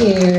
You.